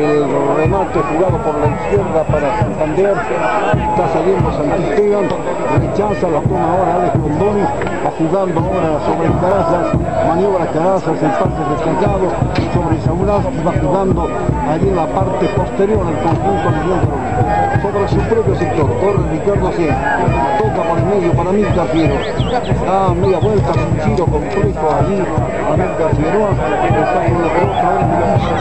El remate jugado por la izquierda para Santander. Está saliendo Santisteban. Rechaza la toma ahora Alex Rondoni. Va jugando ahora sobre Carazas. Maniobra Carazas en parte destacado. Sobre y va jugando allí en la parte posterior del conjunto de sobre su propio sector. Corre Ricardo C. Toca por el medio para Milka Fiero. Da media vuelta, un giro completo allí a Milka. Está con la pelota ahora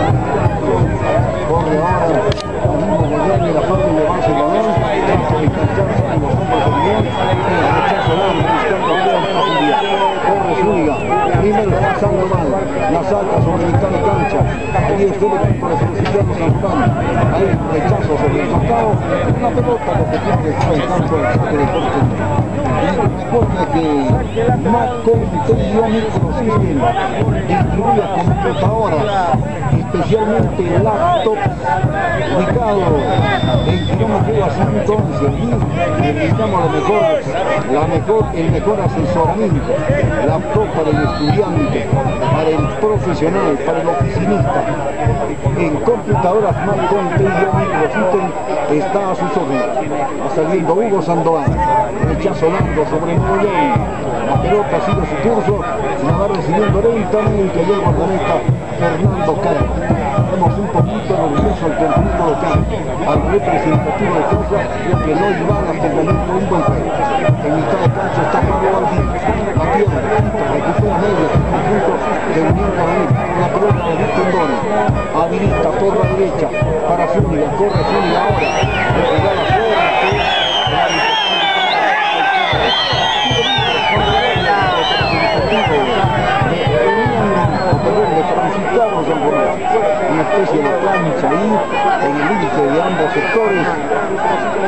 Juan. Ahí rechazo sobre el costado. Una pelota lo que tiene que estar en campo del saque de Jorge. Recuerda que Macon Televisión consisten incluidas computadoras, especialmente laptops ubicado en kilómetro a 111 y necesitamos lo mejor, la mejor, el mejor asesoramiento, laptop para el estudiante, para el profesional, para el oficinista. En computadoras Macon Televisión está a sus órdenes. Va saliendo Hugo Sandoval, rechazo largo sobre Nuevo La pelota sigue su curso, la va recibiendo lentamente el guardameta Fernando Caro. Vemos un poquito nervioso al conjunto local, al representativo de Cosa, que no lleva hasta el momento un buen juego. En mitad de de Unión Guaraní, la pelota de Víctor Doni, habilita por la derecha para Zúñiga, corre Zúñiga ahora, una especie de plancha ahí en el límite de ambos sectores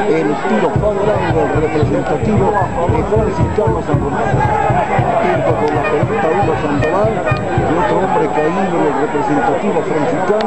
el tiro favorable del representativo de Francis Carlos Sandoval tiempo con la pelota Hugo Sandoval y otro hombre caído el representativo franciscano